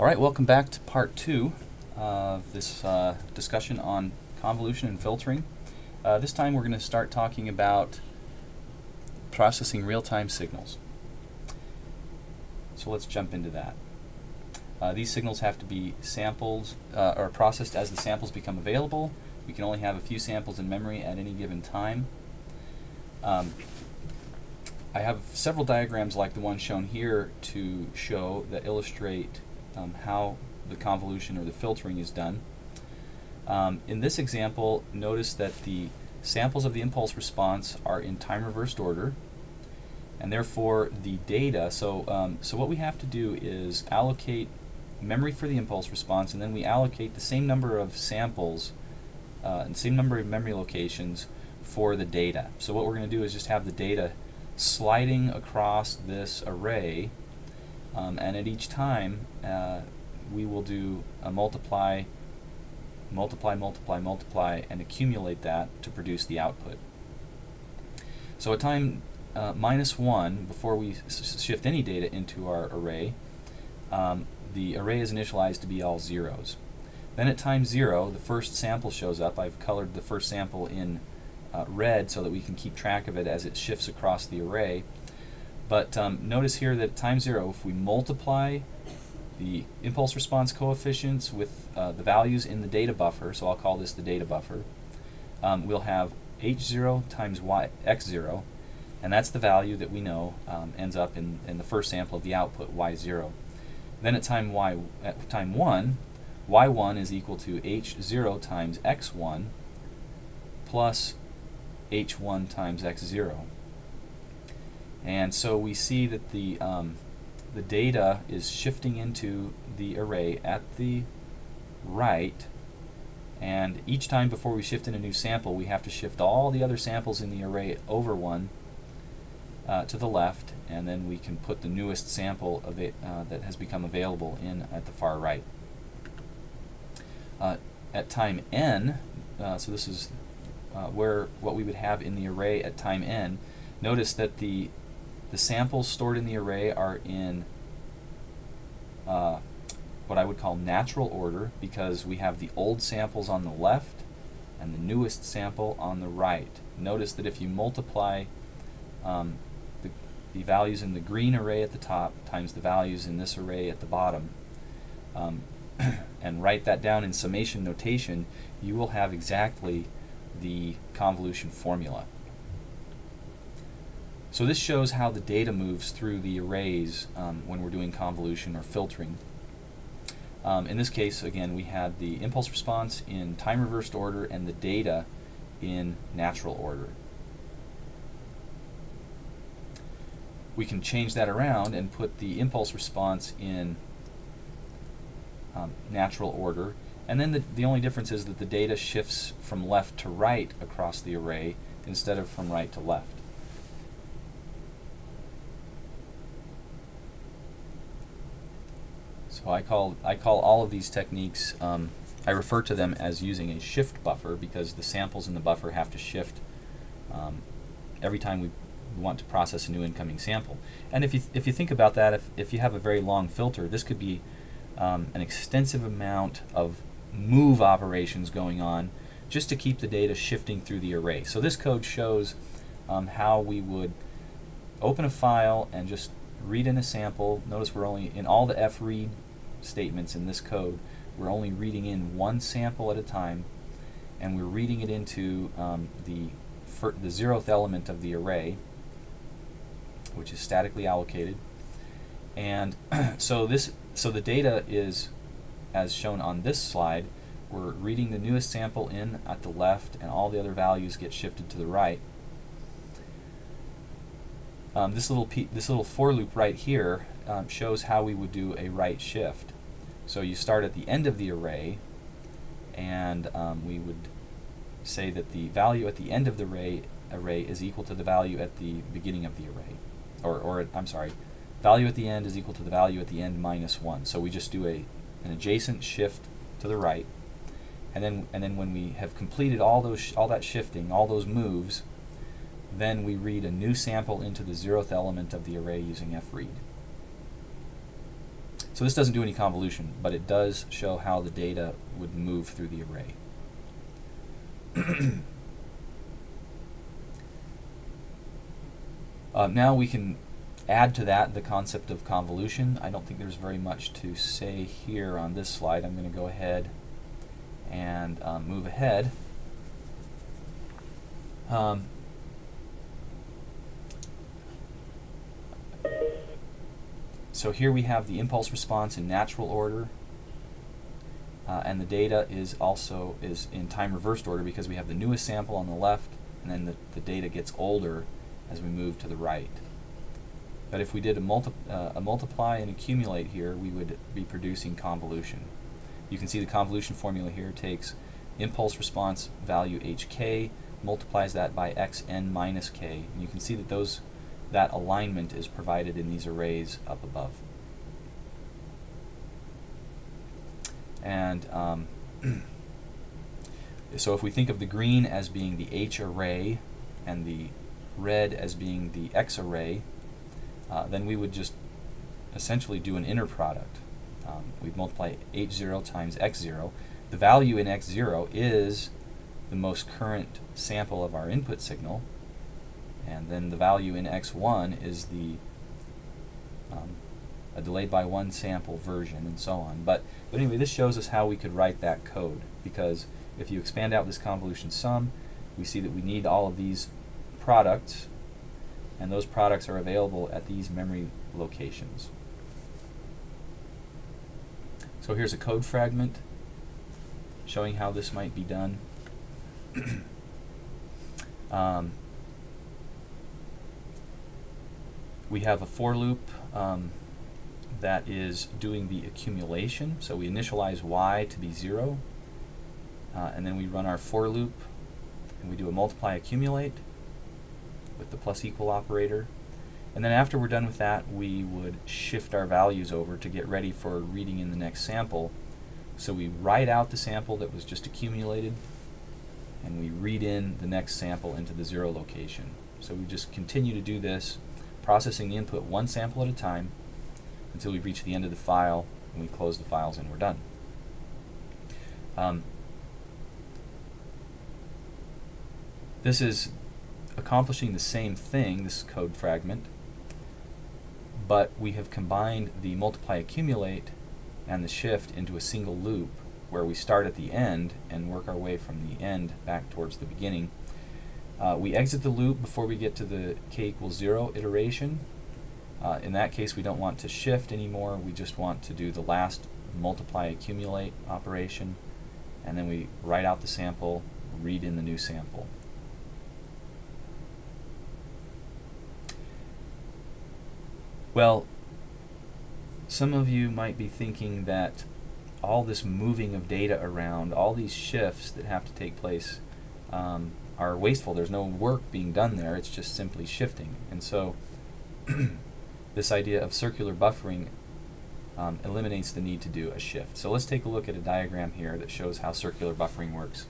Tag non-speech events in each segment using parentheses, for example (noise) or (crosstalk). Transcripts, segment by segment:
All right, welcome back to part two of this uh, discussion on convolution and filtering. Uh, this time we're going to start talking about processing real-time signals. So let's jump into that. Uh, these signals have to be sampled uh, or processed as the samples become available. We can only have a few samples in memory at any given time. Um, I have several diagrams like the one shown here to show that illustrate um, how the convolution or the filtering is done. Um, in this example, notice that the samples of the impulse response are in time reversed order and therefore the data, so, um, so what we have to do is allocate memory for the impulse response and then we allocate the same number of samples uh, and same number of memory locations for the data. So what we're going to do is just have the data sliding across this array um, and at each time uh, we will do a multiply multiply multiply multiply and accumulate that to produce the output. So at time uh, minus 1 before we shift any data into our array um, the array is initialized to be all zeros. Then at time 0 the first sample shows up. I've colored the first sample in uh, red so that we can keep track of it as it shifts across the array. But um, notice here that at time zero, if we multiply the impulse response coefficients with uh, the values in the data buffer, so I'll call this the data buffer, um, we'll have h0 times y, x0, and that's the value that we know um, ends up in, in the first sample of the output, y0. Then at time y, at time 1, y1 is equal to h0 times x1 plus h1 times x0. And so we see that the, um, the data is shifting into the array at the right and each time before we shift in a new sample we have to shift all the other samples in the array over one uh, to the left and then we can put the newest sample of it, uh, that has become available in at the far right. Uh, at time n, uh, so this is uh, where what we would have in the array at time n, notice that the the samples stored in the array are in uh, what I would call natural order because we have the old samples on the left and the newest sample on the right. Notice that if you multiply um, the, the values in the green array at the top times the values in this array at the bottom um, (clears throat) and write that down in summation notation, you will have exactly the convolution formula. So this shows how the data moves through the arrays um, when we're doing convolution or filtering. Um, in this case, again, we had the impulse response in time reversed order and the data in natural order. We can change that around and put the impulse response in um, natural order and then the, the only difference is that the data shifts from left to right across the array instead of from right to left. So I call, I call all of these techniques, um, I refer to them as using a shift buffer because the samples in the buffer have to shift um, every time we want to process a new incoming sample. And if you, if you think about that, if, if you have a very long filter, this could be um, an extensive amount of move operations going on just to keep the data shifting through the array. So this code shows um, how we would open a file and just read in a sample. Notice we're only, in all the fread statements in this code, we're only reading in one sample at a time and we're reading it into um, the, the zeroth element of the array which is statically allocated and (clears throat) so this so the data is as shown on this slide, we're reading the newest sample in at the left and all the other values get shifted to the right. Um, this little this little for loop right here um, shows how we would do a right shift. So you start at the end of the array and um, we would say that the value at the end of the array, array is equal to the value at the beginning of the array. Or, or I'm sorry, value at the end is equal to the value at the end minus 1. So we just do a an adjacent shift to the right, and then and then when we have completed all those all that shifting, all those moves, then we read a new sample into the zeroth element of the array using fread. So this doesn't do any convolution, but it does show how the data would move through the array. (clears throat) uh, now we can add to that the concept of convolution. I don't think there's very much to say here on this slide. I'm going to go ahead and um, move ahead. Um, so here we have the impulse response in natural order, uh, and the data is also is in time reversed order because we have the newest sample on the left, and then the, the data gets older as we move to the right. But if we did a, multi uh, a multiply and accumulate here, we would be producing convolution. You can see the convolution formula here takes impulse response value hk, multiplies that by xn minus k, and you can see that those that alignment is provided in these arrays up above. And um, (clears throat) so if we think of the green as being the H array and the red as being the X array, uh, then we would just essentially do an inner product. Um, we'd multiply H0 times X0. The value in X0 is the most current sample of our input signal, and then the value in x1 is the um, a delayed by one sample version and so on. But, but anyway, this shows us how we could write that code because if you expand out this convolution sum, we see that we need all of these products and those products are available at these memory locations. So here's a code fragment showing how this might be done. (clears throat) um, we have a for loop um, that is doing the accumulation. So we initialize y to be 0, uh, and then we run our for loop, and we do a multiply accumulate with the plus equal operator. And then after we're done with that, we would shift our values over to get ready for reading in the next sample. So we write out the sample that was just accumulated, and we read in the next sample into the zero location. So we just continue to do this processing the input one sample at a time until we reach the end of the file and we close the files and we're done. Um, this is accomplishing the same thing, this code fragment, but we have combined the multiply accumulate and the shift into a single loop where we start at the end and work our way from the end back towards the beginning uh, we exit the loop before we get to the k equals 0 iteration. Uh, in that case, we don't want to shift anymore. We just want to do the last multiply accumulate operation, and then we write out the sample, read in the new sample. Well, some of you might be thinking that all this moving of data around, all these shifts that have to take place, um, are wasteful. There's no work being done there. It's just simply shifting. And so (clears throat) this idea of circular buffering um, eliminates the need to do a shift. So let's take a look at a diagram here that shows how circular buffering works.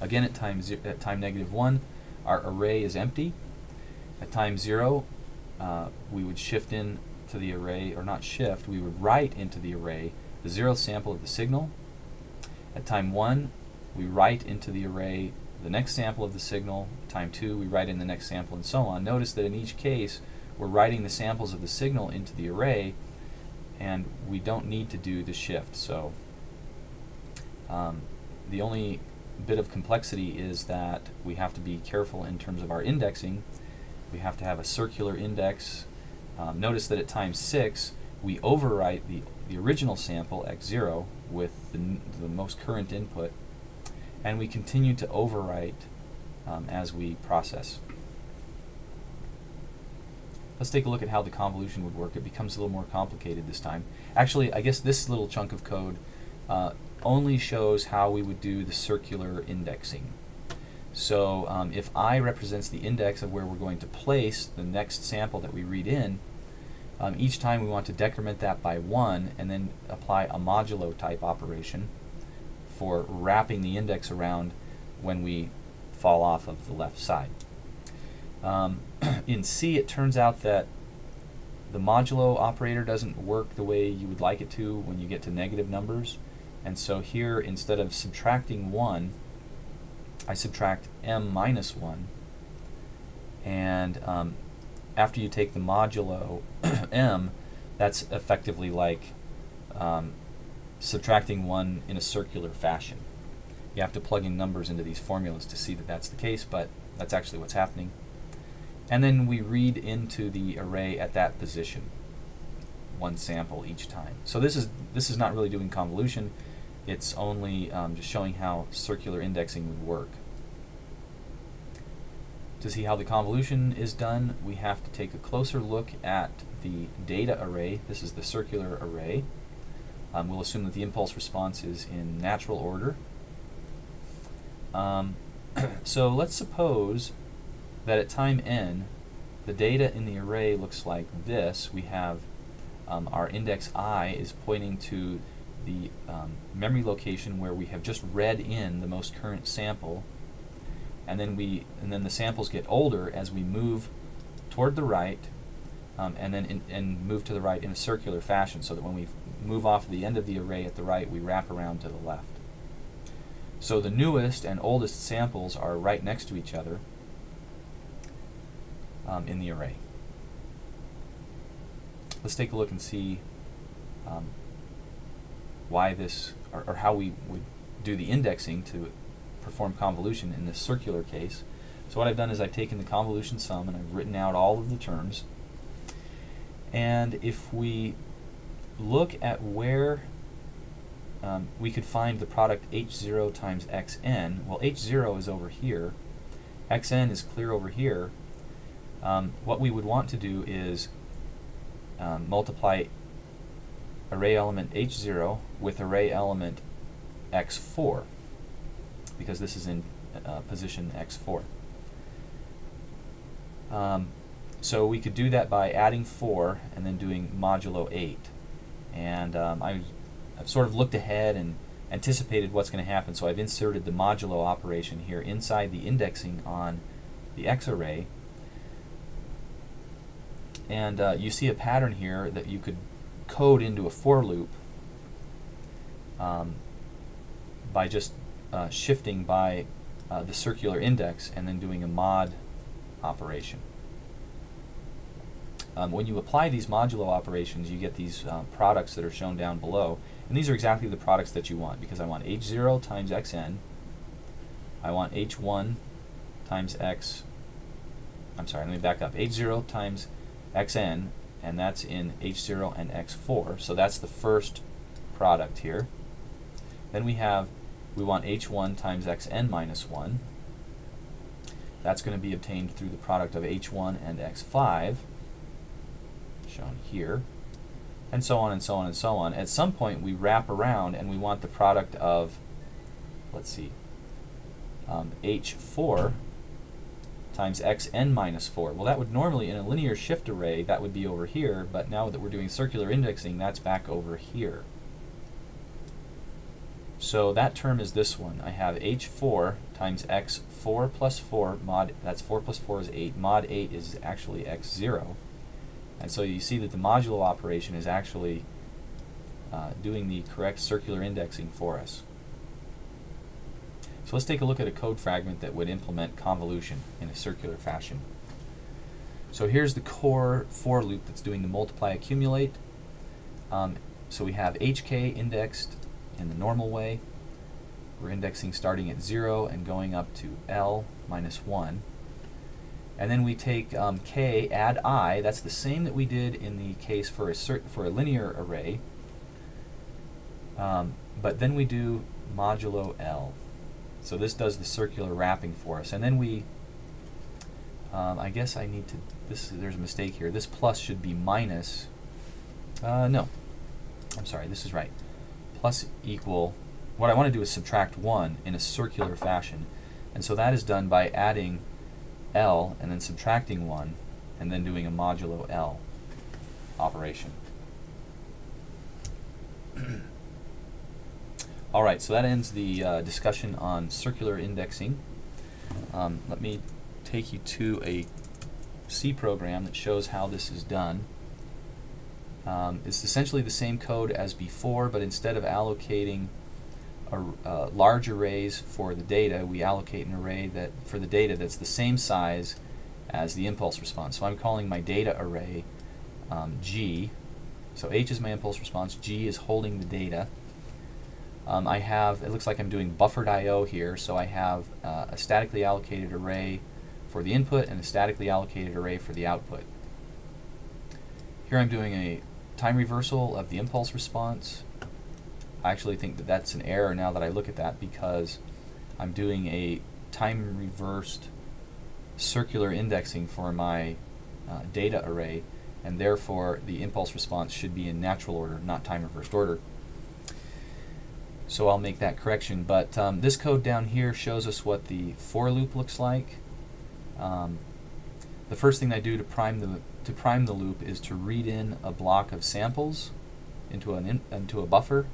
Again, at time, at time negative 1, our array is empty. At time 0, uh, we would shift in to the array, or not shift, we would write into the array the zeroth sample of the signal. At time 1, we write into the array the next sample of the signal, time 2, we write in the next sample, and so on. Notice that in each case, we're writing the samples of the signal into the array, and we don't need to do the shift. So um, the only bit of complexity is that we have to be careful in terms of our indexing. We have to have a circular index. Um, notice that at time 6, we overwrite the, the original sample, x0, with the, the most current input, and we continue to overwrite um, as we process. Let's take a look at how the convolution would work. It becomes a little more complicated this time. Actually, I guess this little chunk of code uh, only shows how we would do the circular indexing. So um, if i represents the index of where we're going to place the next sample that we read in, um, each time we want to decrement that by 1 and then apply a modulo type operation for wrapping the index around when we fall off of the left side. Um, (clears throat) in C, it turns out that the modulo operator doesn't work the way you would like it to when you get to negative numbers. And so here, instead of subtracting 1, I subtract m minus 1. And um, after you take the modulo (clears throat) m, that's effectively like um, subtracting 1 in a circular fashion. You have to plug in numbers into these formulas to see that that's the case, but that's actually what's happening. And then we read into the array at that position, one sample each time. So this is this is not really doing convolution. It's only um, just showing how circular indexing would work. To see how the convolution is done, we have to take a closer look at the data array. This is the circular array. Um, we'll assume that the impulse response is in natural order. Um, (clears throat) so let's suppose that at time n, the data in the array looks like this. We have um, our index i is pointing to the um, memory location where we have just read in the most current sample, and then we and then the samples get older as we move toward the right, um, and then in, and move to the right in a circular fashion, so that when we move off the end of the array at the right, we wrap around to the left. So the newest and oldest samples are right next to each other um, in the array. Let's take a look and see um, why this, or, or, how we would do the indexing to perform convolution in this circular case. So what I've done is I've taken the convolution sum and I've written out all of the terms. And if we look at where um, we could find the product h0 times xn, well h0 is over here, xn is clear over here, um, what we would want to do is um, multiply array element h0 with array element x4 because this is in uh, position x4. Um, so we could do that by adding 4 and then doing modulo 8. And um, I, have sort of looked ahead and anticipated what's going to happen, so I've inserted the modulo operation here inside the indexing on the x array and uh, you see a pattern here that you could code into a for loop um, by just uh, shifting by uh, the circular index and then doing a mod operation. Um, when you apply these modulo operations, you get these uh, products that are shown down below. And these are exactly the products that you want because I want h0 times xn. I want h1 times x. I'm sorry, let me back up. h0 times xn, and that's in h0 and x4. So that's the first product here. Then we have, we want h1 times xn minus 1. That's going to be obtained through the product of h1 and x5, shown here, and so on and so on and so on. At some point, we wrap around and we want the product of, let's see, um, h4 times xn minus 4. Well, that would normally, in a linear shift array, that would be over here, but now that we're doing circular indexing, that's back over here. So that term is this one. I have h4 times x4 plus 4 mod, that's 4 plus 4 is 8. Mod 8 is actually x0. And so you see that the modulo operation is actually uh, doing the correct circular indexing for us. So let's take a look at a code fragment that would implement convolution in a circular fashion. So here's the core for loop that's doing the multiply accumulate. Um, so we have hk indexed in the normal way. We're indexing starting at 0 and going up to L minus 1. And then we take um, k, add i, that's the same that we did in the case for a, for a linear array. Um, but then we do modulo L. So this does the circular wrapping for us. And then we, um, I guess I need to, this there's a mistake here. This plus should be minus, uh, no, I'm sorry, this is right. Plus equal, what I want to do is subtract 1 in a circular fashion. And so that is done by adding L and then subtracting 1 and then doing a modulo L operation. (clears throat) All right, so that ends the uh, discussion on circular indexing. Um, let me take you to a C program that shows how this is done. Um, it's essentially the same code as before, but instead of allocating a, uh, large arrays for the data, we allocate an array that for the data that's the same size as the impulse response. So I'm calling my data array um, G. So H is my impulse response, G is holding the data. Um, I have, it looks like I'm doing buffered I.O. here, so I have uh, a statically allocated array for the input and a statically allocated array for the output. Here I'm doing a time reversal of the impulse response. I actually think that that's an error now that I look at that because I'm doing a time reversed circular indexing for my uh, data array and therefore the impulse response should be in natural order, not time reversed order. So I'll make that correction, but um, this code down here shows us what the for loop looks like. Um, the first thing I do to prime the to prime the loop is to read in a block of samples into an in, into a buffer.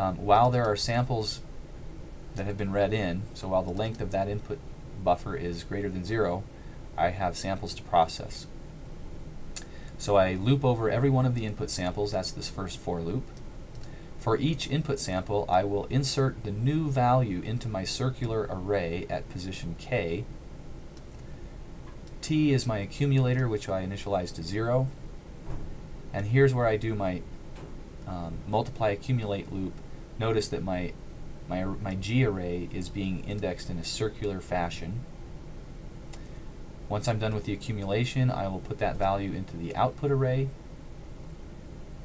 Um, while there are samples that have been read in, so while the length of that input buffer is greater than zero, I have samples to process. So I loop over every one of the input samples, that's this first for loop. For each input sample, I will insert the new value into my circular array at position k. T is my accumulator, which I initialize to zero. And here's where I do my um, multiply accumulate loop. Notice that my my, my G array is being indexed in a circular fashion. Once I'm done with the accumulation, I will put that value into the output array.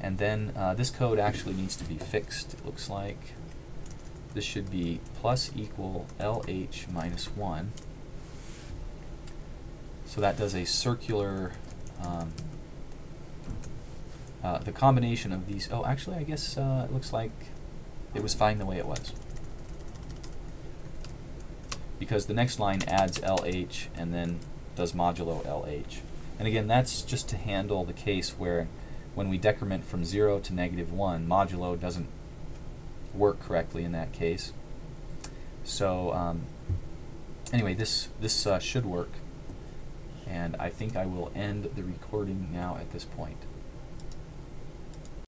And then uh, this code actually needs to be fixed, it looks like. This should be plus equal LH minus 1. So that does a circular, um, uh, the combination of these, oh actually I guess uh, it looks like it was fine the way it was because the next line adds LH and then does modulo LH. And again, that's just to handle the case where when we decrement from 0 to negative 1, modulo doesn't work correctly in that case. So um, anyway, this, this uh, should work. And I think I will end the recording now at this point.